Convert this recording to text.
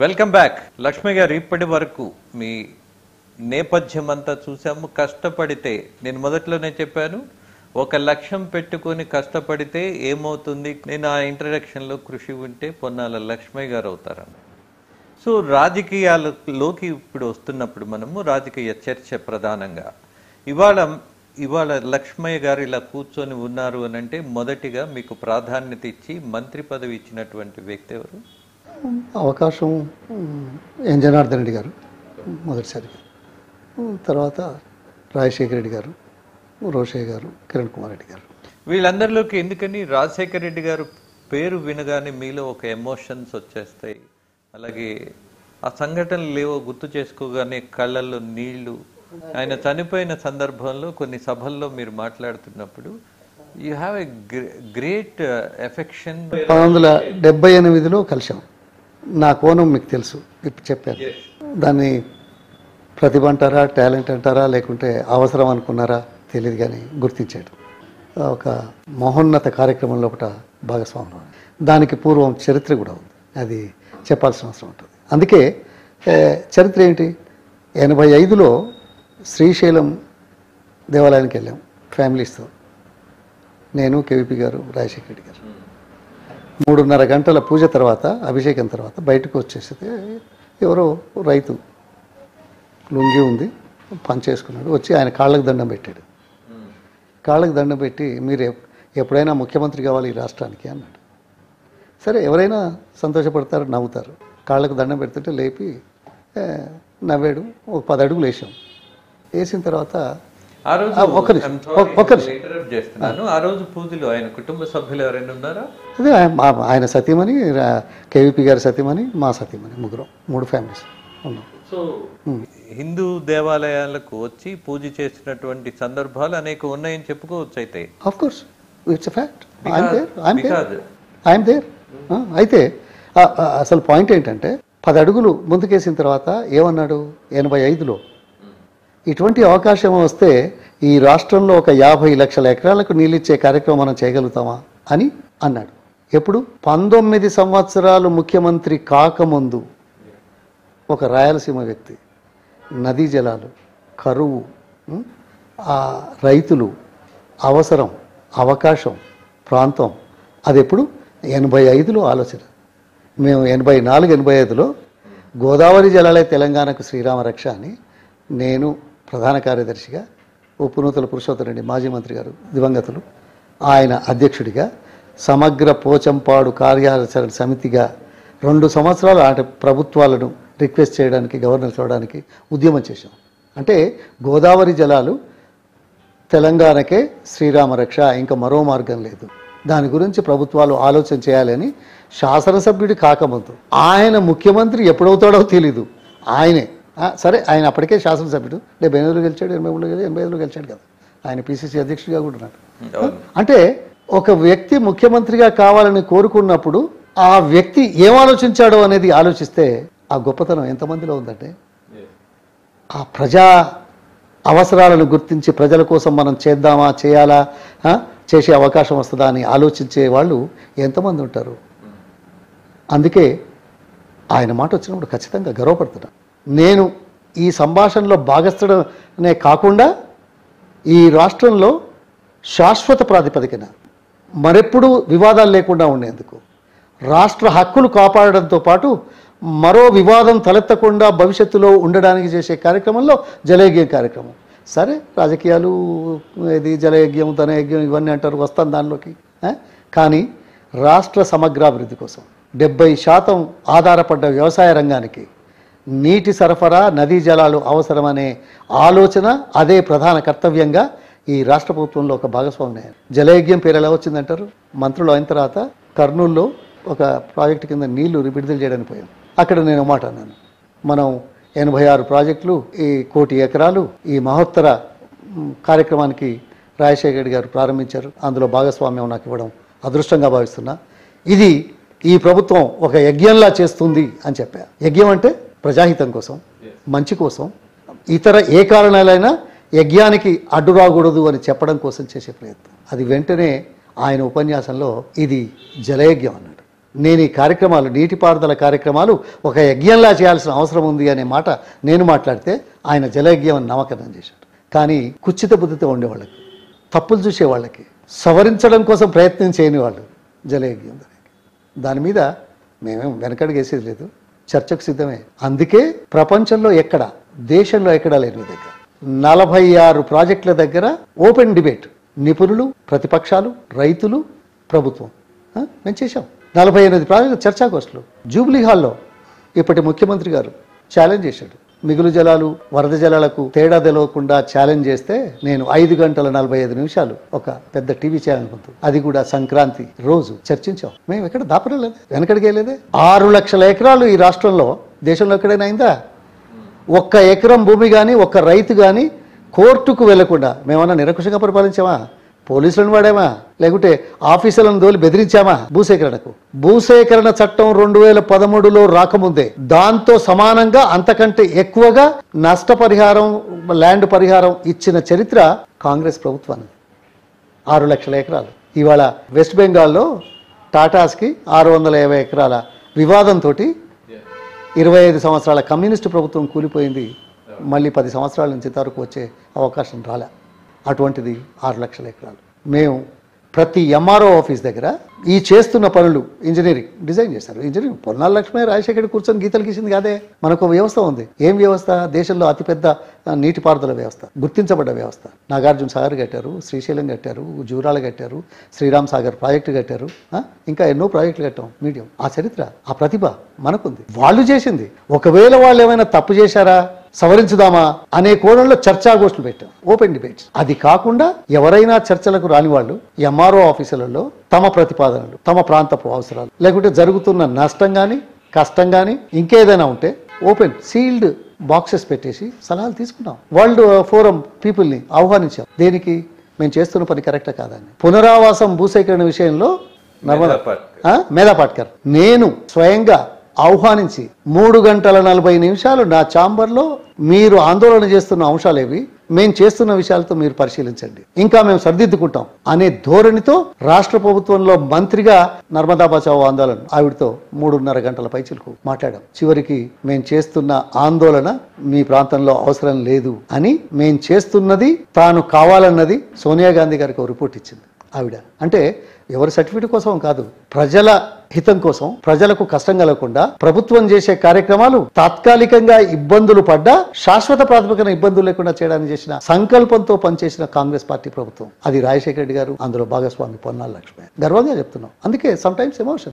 Welcome back. Lakshmi గారు ఇప్పటి వరకు మీ నేపథ్యం అంతా చూసాము. కష్టపడితే నేను మొదట్లోనే చెప్పాను ఒక లక్ష్యం పెట్టుకొని కష్టపడితే ఏమవుతుంది? నేను ఆ ఇంట్రడక్షన్లో కృషి ఉంటే పొన్నాల లక్ష్మి గారు అవుతారని. సో రాజకీయాలలోకి ఇప్పుడు వస్తున్నప్పుడు మనము రాజకీయ చర్చ ప్రధానంగా. ఇవాళ ఇవాళ లక్ష్మయ్య గారు ఇలా కూర్చొని ఉన్నారు అని అంటే మొదటిగా మీకు ప్రాధాన్యత ఇచ్చి మంత్రి పదవి ఇచ్చినటువంటి వ్యక్తి ఎవరు? అవకాశం ఎన్. జనార్దన్ రెడ్డి గారు మొదటిసారిగా. తర్వాత రాజశేఖర రెడ్డి గారు రోషయ్య గారు కిరణ్ కుమార్ రెడ్డి గారు. వీళ్ళందరిలోకి ఎందుకని రాజశేఖర రెడ్డి గారు పేరు వినగానే మీలో ఒక ఎమోషన్స్ వచ్చేస్తాయి. అలాగే ఆ సంఘటనలు లేవో గుర్తు చేసుకోగానే కళ్ళల్లో నీళ్ళు. ఆయన చనిపోయిన సందర్భంలో కొన్ని సభల్లో మీరు మాట్లాడుతున్నప్పుడు you have a great affection పంతొమ్మిది వందల డెబ్బై ఎనిమిదిలో కలిసాం నా కోణం మీకు తెలుసు. ఇప్పుడు చెప్పాను. దాన్ని ప్రతిభ అంటారా టాలెంట్ అంటారా లేకుంటే అవసరం అనుకున్నారా తెలియదు కానీ గుర్తించాడు. ఒక మహోన్నత కార్యక్రమంలో ఒకట భాగస్వామ్యం దానికి పూర్వం చరిత్ర కూడా ఉంది. అది చెప్పాల్సిన అవసరం ఉంటుంది. అందుకే చరిత్ర ఏంటి? ఎనభై ఐదులో శ్రీశైలం దేవాలయానికి వెళ్ళాం ఫ్యామిలీస్తో. నేను కేవీపీ గారు రాజశేఖర రెడ్డి గారు. మూడున్నర గంటల పూజ తర్వాత అభిషేకం తర్వాత బయటకు వచ్చేస్తే ఎవరో రైతు లుంగి ఉంది పనిచేసుకున్నాడు వచ్చి ఆయన కాళ్ళకు దండం పెట్టాడు. కాళ్ళకు దండం పెట్టి మీరు ఎప్పుడైనా ముఖ్యమంత్రి కావాలి ఈ రాష్ట్రానికి అన్నాడు. సరే ఎవరైనా సంతోషపడతారు నవ్వుతారు. కాళ్ళకు దండం పెడుతుంటే లేపి నవ్వాడు ఒక పది అడుగులు వేసాం వేసిన తర్వాత ఆ రోజు ఒక్క చేస్తున్నాను. ఆ రోజు పూజలో ఆయన కుటుంబ సభ్యులు ఎవరైనా ఉన్నారా? అదే ఆయన- మా ఆయన సతీమణి కేవీపీ గారి సతీమణి మా సతీమణి ముగ్గురం మూడు ఫ్యామిలీస్ ఉన్నాం. సో హిందూ దేవాలయాలకు వచ్చి పూజ చేసినటువంటి సందర్భాలు అనేక ఉన్నాయని చెప్పుకోవచ్చు అయితే. Of course it's fact I'm there అయితే అసలు పాయింట్ ఏంటంటే పది అడుగులు ముందుకేసిన తర్వాత ఏమన్నాడు? ఎనభై ఐదులో. ఇటువంటి అవకాశం వస్తే ఈ రాష్ట్రంలో ఒక యాభై లక్షల ఎకరాలకు నీళ్ళిచ్చే కార్యక్రమం మనం చేయగలుగుతామా అని అన్నాడు. ఎప్పుడు? పంతొమ్మిది సంవత్సరాలు ముఖ్యమంత్రి కాకముందు ఒక రాయలసీమ వ్యక్తి నదీ జలాలు కరువు ఆ రైతులు అవసరం అవకాశం ప్రాంతం అది ఎప్పుడు ఎనభై ఐదులో ఆలోచన. మేము ఎనభై నాలుగు ఎనభై ఐదులో గోదావరి జలాలే తెలంగాణకు శ్రీరామ రక్ష అని నేను ప్రధాన కార్యదర్శిగా ఉప్పునూతల పురుషోత్తరెడ్డి మాజీ మంత్రి గారు దివంగతులు ఆయన అధ్యక్షుడిగా సమగ్ర పోచంపాడు కార్యాచరణ సమితిగా రెండు సంవత్సరాలు ఆట ప్రభుత్వాలను రిక్వెస్ట్ చేయడానికి గవర్నర్ చూడడానికి ఉద్యమం చేశాం. అంటే గోదావరి జలాలు తెలంగాణకే శ్రీరామ రక్ష ఇంకా మరో మార్గం లేదు. దాని గురించి ప్రభుత్వాలు ఆలోచన చేయాలని శాసనసభ్యుడి కాకముందు. ఆయన ముఖ్యమంత్రి ఎప్పుడవుతాడో తెలీదు. ఆయనే. సరే ఆయన అప్పటికే శాసనసభ్యుడు. డెబ్బై ఎనిమిదిలో గెలిచాడు ఎనభై మూడులో గెలిచాడు ఎనభై ఐదులో గెలిచాడు కదా. ఆయన పిసిసి అధ్యక్షుడిగా కూడా ఉన్నాడు. అంటే ఒక వ్యక్తి ముఖ్యమంత్రిగా కావాలని కోరుకున్నప్పుడు ఆ వ్యక్తి ఏం ఆలోచించాడో అనేది ఆలోచిస్తే ఆ గొప్పతనం ఎంతమందిలో ఉందంటే? ఆ ప్రజా అవసరాలను గుర్తించి ప్రజల కోసం మనం చేద్దామా చేయాలా చేసే అవకాశం వస్తుందా అని ఆలోచించే వాళ్ళు ఎంతమంది ఉంటారు? అందుకే ఆయన మాట వచ్చినప్పుడు ఖచ్చితంగా గర్వపడుతున్నా. నేను ఈ సంభాషణలో భాగస్థుడనే కాకుండా ఈ రాష్ట్రంలో శాశ్వత ప్రాతిపదికన మరెప్పుడూ వివాదాలు లేకుండా ఉండేందుకు రాష్ట్ర హక్కులు కాపాడడంతో పాటు మరో వివాదం తలెత్తకుండా భవిష్యత్తులో ఉండడానికి చేసే కార్యక్రమంలో జలయజ్ఞం కార్యక్రమం. సరే రాజకీయాలు ఇది జలయజ్ఞం ధనయజ్ఞం ఇవన్నీ అంటారు వస్తాను దానిలోకి కానీ రాష్ట్ర సమగ్రాభివృద్ధి కోసం డెబ్బై శాతం ఆధారపడ్డ వ్యవసాయ రంగానికి నీటి సరఫరా నదీ జలాలు అవసరమనే ఆలోచన అదే ప్రధాన కర్తవ్యంగా ఈ రాష్ట్ర ప్రభుత్వంలో ఒక భాగస్వామి జలయజ్ఞం పేరు ఎలా వచ్చిందంటారు? మంత్రులు అయిన తర్వాత కర్నూలులో ఒక ప్రాజెక్టు కింద నీళ్ళు విడుదల చేయడానికి పోయాం. అక్కడ నేను మాట అన్నాను. మనం ఎనభై ఆరు ప్రాజెక్టులు ఈ కోటి ఎకరాలు ఈ మహోత్తర కార్యక్రమానికి రాజశేఖర్ గారు ప్రారంభించారు. అందులో భాగస్వామ్యం నాకు ఇవ్వడం అదృష్టంగా భావిస్తున్నా. ఇది ఈ ప్రభుత్వం ఒక యజ్ఞంలా చేస్తుంది అని చెప్పా. యజ్ఞం అంటే ప్రజాహితం కోసం మంచి కోసం ఇతర ఏ కారణాలైనా యజ్ఞానికి అడ్డు రాకూడదు అని చెప్పడం కోసం చేసే ప్రయత్నం. అది వెంటనే ఆయన ఉపన్యాసంలో ఇది జలయజ్ఞం అన్నాడు. నేను ఈ కార్యక్రమాలు నీటిపారుదల కార్యక్రమాలు ఒక యజ్ఞంలా చేయాల్సిన అవసరం ఉంది అనే మాట నేను మాట్లాడితే ఆయన జలయజ్ఞం అని నామకరణం చేశాడు. కానీ కుచ్చిత బుద్ధితో ఉండేవాళ్ళకి తప్పులు చూసేవాళ్ళకి సవరించడం కోసం ప్రయత్నం చేయని వాళ్ళు జలయజ్ఞం దాని మీద మేమేం వెనకడుగేసేది లేదు. చర్చకు సిద్ధమే. అందుకే ప్రపంచంలో ఎక్కడ దేశంలో ఎక్కడా లేని దగ్గర. నలభై ఆరు ప్రాజెక్టుల దగ్గర ఓపెన్ డిబేట్. నిపుణులు ప్రతిపక్షాలు రైతులు ప్రభుత్వం. మేము చేశాం. నలభై ఎనిమిది ప్రాజెక్టు చర్చాగోష్ఠులు జూబ్లీ హాల్లో ఇప్పటి ముఖ్యమంత్రి గారు ఛాలెంజ్ చేశాడు. మిగులు జలాలు వరద జలాలకు తేడా తెలవకుండా ఛాలెంజ్ చేస్తే నేను ఐదు గంటల నలభై ఐదు నిమిషాలు ఒక పెద్ద టీవీ ఛానల్ ఉంది అది కూడా సంక్రాంతి రోజు చర్చించాం. మేము ఎక్కడ దాపరలేదు వెనకడిగేలేదే ఆరు లక్షల ఎకరాలు ఈ రాష్ట్రంలో దేశంలో ఎక్కడైనా అయిందా? ఒక్క ఎకరం భూమి కానీ ఒక్క రైతు కానీ కోర్టుకు వెళ్ళకుండా మేమన్నా నిరకుశంగా పరిపాలించామా? పోలీసులను వాడామా? లేకుంటే ఆఫీసులను దోలి బెదిరించామా? భూసేకరణకు. భూసేకరణ చట్టం రెండు వేల పదమూడులో రాకముందే దాంతో సమానంగా అంతకంటే ఎక్కువగా నష్టపరిహారం ల్యాండ్ పరిహారం ఇచ్చిన చరిత్ర కాంగ్రెస్ ప్రభుత్వానికి ఆరు లక్షల ఎకరాలు. ఇవాళ వెస్ట్ బెంగాల్లో టాటాస్కి ఆరు వందల యాభై ఎకరాల వివాదంతో ఇరవై ఐదు సంవత్సరాల కమ్యూనిస్టు ప్రభుత్వం కూలిపోయింది. మళ్ళీ పది సంవత్సరాల నుంచి తరకు వచ్చే అవకాశం రాలే. అటువంటిది ఆరు లక్షల ఎకరాలు. మేము ప్రతి ఎంఆర్ఓ ఆఫీస్ దగ్గర ఈ చేస్తున్న పనులు ఇంజనీరింగ్ డిజైన్ చేశారు ఇంజనీరింగ్ పొన్నాల లక్ష్మే రాజశేఖర్ కూర్చొని గీతలు గీసింది కాదే. మనకు ఒక వ్యవస్థ ఉంది. ఏం వ్యవస్థ? దేశంలో అతిపెద్ద నీటిపారుదల వ్యవస్థ గుర్తించబడ్డ వ్యవస్థ. నాగార్జున సాగర్ కట్టారు శ్రీశైలం కట్టారు జూరాల కట్టారు శ్రీరామ్ సాగర్ ప్రాజెక్టు కట్టారు ఇంకా ఎన్నో ప్రాజెక్టులు కట్టాం. మీడియం. ఆ చరిత్ర ఆ ప్రతిభ మనకుంది. వాళ్ళు చేసింది. ఒకవేళ వాళ్ళు ఏమైనా తప్పు చేశారా? సవరించుదామా అనే కోణంలో చర్చాగోష్ఠులు పెట్టాం. ఓపెన్ డిబేట్స్ అది కాకుండా ఎవరైనా చర్చలకు రాని వాళ్ళు ఎంఆర్ఓ ఆఫీసులలో తమ ప్రతిపాదనలు తమ ప్రాంతపు అవసరాలు లేకుంటే జరుగుతున్న నష్టం కానీ కష్టం కానీ ఇంకేదైనా ఉంటే ఓపెన్ సీల్డ్ బాక్సెస్ పెట్టేసి సలహాలు తీసుకున్నాం. వరల్డ్ ఫోరం పీపుల్ని ఆహ్వానించాం. దేనికి? మేము చేస్తున్న పని కరెక్టా కాదని పునరావాసం భూసేకరణ విషయంలో నర్మదా మేధా ఆ? మేధా పాట్కర్ నేను స్వయంగా ఆహ్వానించి మూడు గంటల నలభై నిమిషాలు నా ఛాంబర్లో మీరు ఆందోళన చేస్తున్న అంశాలేవి మేము చేస్తున్న విషయాలతో మీరు పరిశీలించండి. ఇంకా మేము సరిదిద్దుకుంటాం అనే ధోరణితో రాష్ట్ర ప్రభుత్వంలో మంత్రిగా నర్మదా బచావో ఆందోళన ఆవిడతో మూడున్నర గంటల పైచిలకు మాట్లాడాం. చివరికి మేము చేస్తున్న ఆందోళన మీ ప్రాంతంలో అవసరం లేదు అని మేము చేస్తున్నది తాను కావాలన్నది సోనియా గాంధీ గారికి రిపోర్ట్ ఇచ్చింది ఆవిడ. అంటే ఎవరి సర్టిఫికేట్ కోసం కాదు ప్రజల హితం కోసం ప్రజలకు కష్టం కలగకుండా ప్రభుత్వం చేసే కార్యక్రమాలు తాత్కాలికంగా ఇబ్బందులు పడ్డా శాశ్వత ప్రాతిపదికన ఇబ్బందులు లేకుండా చేయడానికి చేసిన సంకల్పంతో పనిచేసిన కాంగ్రెస్ పార్టీ ప్రభుత్వం. అది రాజశేఖర రెడ్డి గారు అందులో భాగస్వామి పొన్నాల లక్ష్మి. గర్వంగా చెప్తున్నాం. అందుకే సమ్ టైమ్స్ ఎమోషన్